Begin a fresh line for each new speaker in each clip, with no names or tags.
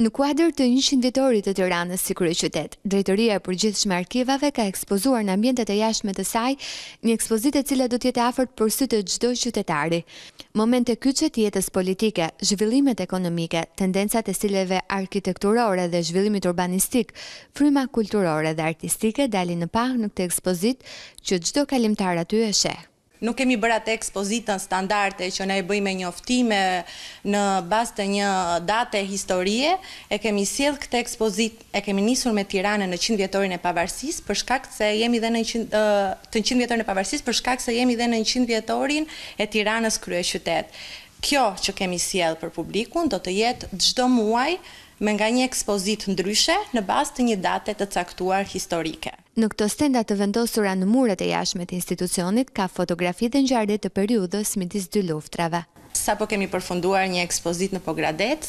Në kuadër të njëqind vjetorit të Tiranës si kryeqytet, Drejtoria e Përgjithshme e Arkivave ka ekspozuar në ambientet e jashtme të saj një ekspozitë e cila do të jetë e afërt për sytë e çdo qytetari. Momente kyçe të jetës politike, zhvillimet ekonomike, tendencat e stileve arkitekturore dhe zhvillimit urbanistik, fryma kulturore dhe artistike dalin në pah në këtë ekspozitë që çdo kalimtar aty e sheh.
Nuk kemi bërë atë ekspozitën standarde që ne e bëjmë me njoftime në bazë të një date historie, e kemi sjellë këtë ekspozitë, e kemi nisur me Tiranën në njëqindvjetorin e Pavarësisë për shkak se jemi dhe në njëqindvjetorin e Pavarësisë për shkak se jemi dhe në njëqindvjetorin e Tiranës kryeqytet. Kjo që kemi sjellë për publikun do të jetë çdo muaj me nga një ekspozitë ndryshe në bazë të një date të caktuar historike.
Në këto stenda të vendosura në muret e jashtme të institucionit ka fotografi dhe ngjarje të periudhës midis dy luftrave.
Sapo kemi përfunduar një ekspozitë në Pogradec,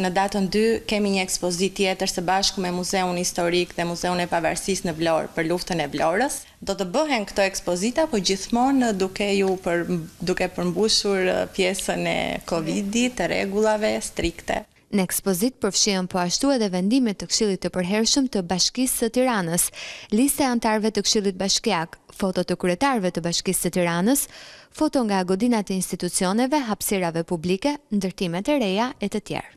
në datën dy kemi një ekspozitë tjetër së bashku me Muzeun Historik dhe Muzeun e Pavarësisë në Vlorë për luftën e Vlorës. Do të bëhen këto ekspozita po gjithmonë duke ju duke përmbushur pjesën e Covidit, të rregullave strikte.
Në ekspozitë përfshihen po ashtu edhe vendime të Këshillit të Përhershëm të Bashkisë së Tiranës, lista e anëtarëve të Këshillit Bashkiak, foto të kryetarëve të Bashkisë së Tiranës, foto nga godinat e institucioneve, hapësirave publike, ndërtimet e reja e të tjerë.